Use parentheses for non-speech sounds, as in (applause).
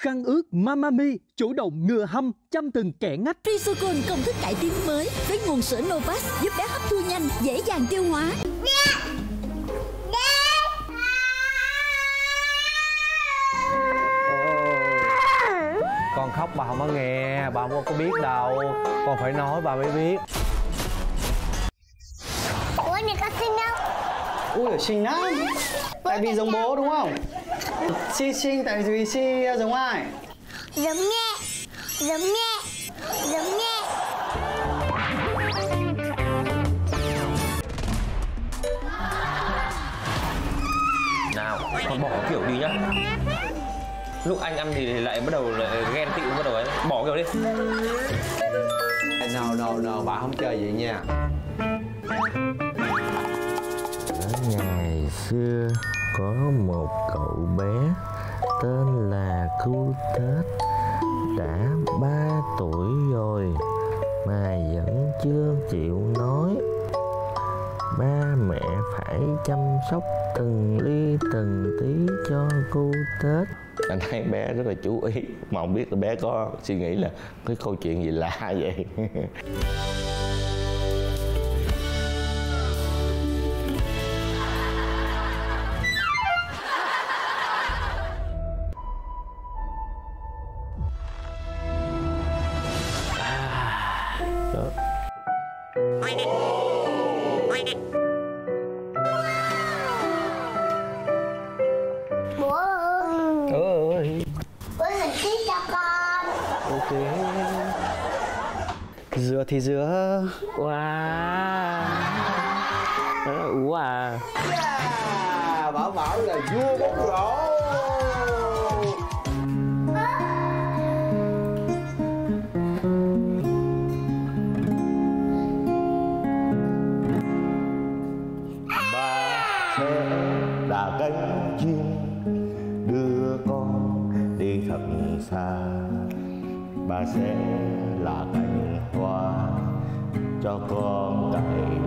Khăn ướt Mamami chủ động ngừa hâm chăm từng kẻ ngách. Risocon công thức cải tiến mới với nguồn sữa Novas giúp bé hấp thu nhanh, dễ dàng tiêu hóa. Con khóc bà không có nghe Bà không có biết đâu Con phải nói bà mới biết Ui xinh lắm Tại vì giống bố đúng không? Si xinh tại vì Si giống ai? Giống nhẹ Giống nhẹ Giống nhẹ nào con bỏ kiểu đi nhá. Lúc anh ăn thì lại bắt đầu lại ghen tị bắt đầu ấy. Bỏ kiểu đi. Nào nào nào bà không chơi vậy nha xưa có một cậu bé tên là Cu Tết Đã ba tuổi rồi mà vẫn chưa chịu nói. Ba mẹ phải chăm sóc từng ly, từng tí cho cu Tết anh thấy bé rất là chú ý, mà không biết là bé có suy nghĩ là cái câu chuyện gì lạ vậy? (laughs) đó. Bố ơi. Bố tí cho con. Ok. Dừa thì dừa. Wow. Wow à, Bảo Bảo là vua bóng rổ cánh chim đưa con đi thật xa. Bà sẽ là cành hoa cho con cày